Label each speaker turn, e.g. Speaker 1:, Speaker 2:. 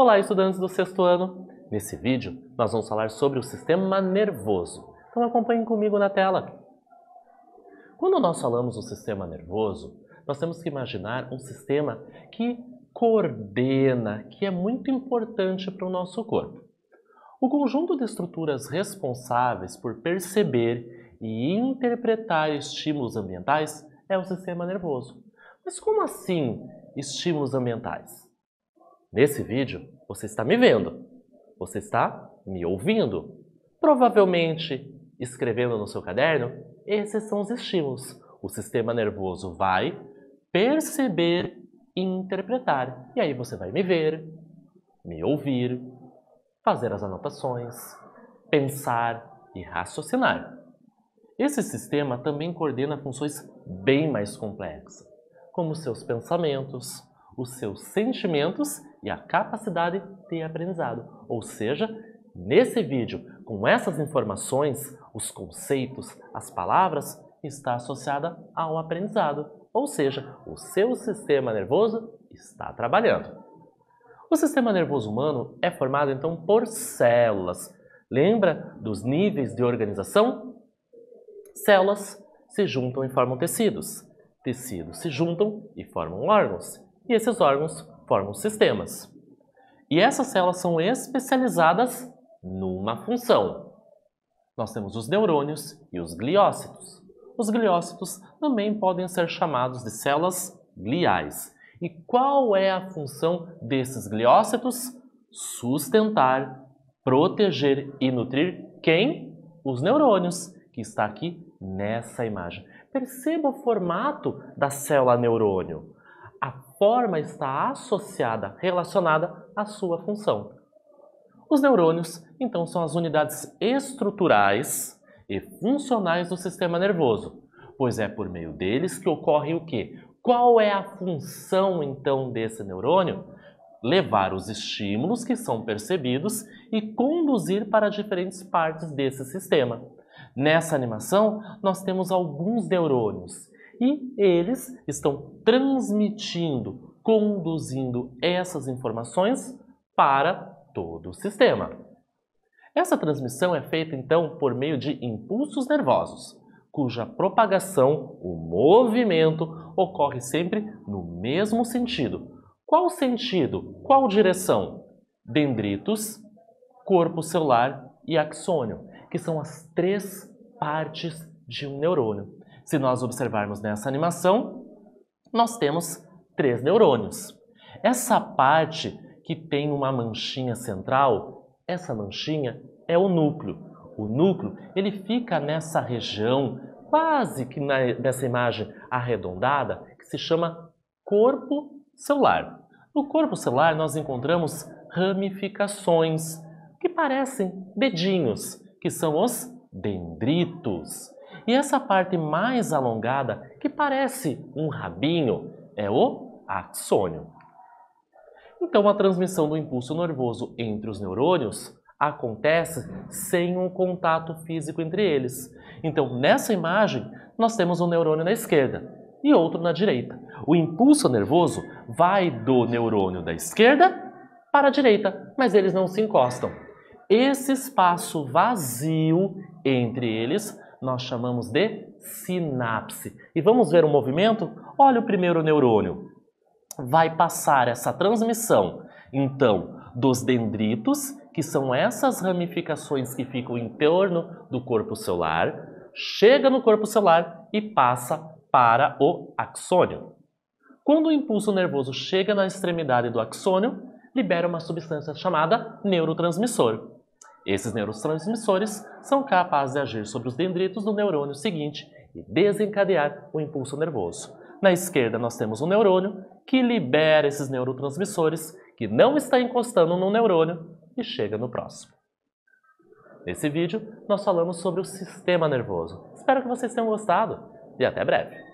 Speaker 1: Olá, estudantes do sexto ano! Nesse vídeo, nós vamos falar sobre o sistema nervoso. Então acompanhem comigo na tela. Quando nós falamos do sistema nervoso, nós temos que imaginar um sistema que coordena, que é muito importante para o nosso corpo. O conjunto de estruturas responsáveis por perceber e interpretar estímulos ambientais é o sistema nervoso. Mas como assim estímulos ambientais? Nesse vídeo, você está me vendo, você está me ouvindo, provavelmente escrevendo no seu caderno, esses são os estímulos. O sistema nervoso vai perceber e interpretar. E aí você vai me ver, me ouvir, fazer as anotações, pensar e raciocinar. Esse sistema também coordena funções bem mais complexas, como seus pensamentos, os seus sentimentos e a capacidade de aprendizado. Ou seja, nesse vídeo, com essas informações, os conceitos, as palavras, está associada ao aprendizado. Ou seja, o seu sistema nervoso está trabalhando. O sistema nervoso humano é formado então por células. Lembra dos níveis de organização? Células se juntam e formam tecidos. Tecidos se juntam e formam órgãos e esses órgãos formam sistemas. E essas células são especializadas numa função. Nós temos os neurônios e os gliócitos. Os gliócitos também podem ser chamados de células gliais. E qual é a função desses gliócitos? Sustentar, proteger e nutrir quem? Os neurônios, que está aqui nessa imagem. Perceba o formato da célula neurônio forma está associada, relacionada à sua função. Os neurônios, então, são as unidades estruturais e funcionais do sistema nervoso, pois é por meio deles que ocorre o quê? Qual é a função, então, desse neurônio? Levar os estímulos que são percebidos e conduzir para diferentes partes desse sistema. Nessa animação, nós temos alguns neurônios e eles estão transmitindo, conduzindo essas informações para todo o sistema. Essa transmissão é feita então por meio de impulsos nervosos, cuja propagação, o movimento, ocorre sempre no mesmo sentido. Qual sentido? Qual direção? Dendritos, corpo celular e axônio, que são as três partes de um neurônio. Se nós observarmos nessa animação, nós temos três neurônios. Essa parte que tem uma manchinha central, essa manchinha é o núcleo. O núcleo ele fica nessa região, quase que na, nessa imagem arredondada, que se chama corpo celular. No corpo celular nós encontramos ramificações que parecem dedinhos, que são os dendritos. E essa parte mais alongada, que parece um rabinho, é o axônio. Então, a transmissão do impulso nervoso entre os neurônios acontece sem um contato físico entre eles. Então, nessa imagem, nós temos um neurônio na esquerda e outro na direita. O impulso nervoso vai do neurônio da esquerda para a direita, mas eles não se encostam. Esse espaço vazio entre eles nós chamamos de sinapse. E vamos ver o movimento? Olha o primeiro neurônio. Vai passar essa transmissão, então, dos dendritos, que são essas ramificações que ficam em torno do corpo celular, chega no corpo celular e passa para o axônio. Quando o impulso nervoso chega na extremidade do axônio, libera uma substância chamada neurotransmissor. Esses neurotransmissores são capazes de agir sobre os dendritos do neurônio seguinte e desencadear o impulso nervoso. Na esquerda, nós temos um neurônio que libera esses neurotransmissores, que não está encostando no neurônio e chega no próximo. Nesse vídeo, nós falamos sobre o sistema nervoso. Espero que vocês tenham gostado e até breve!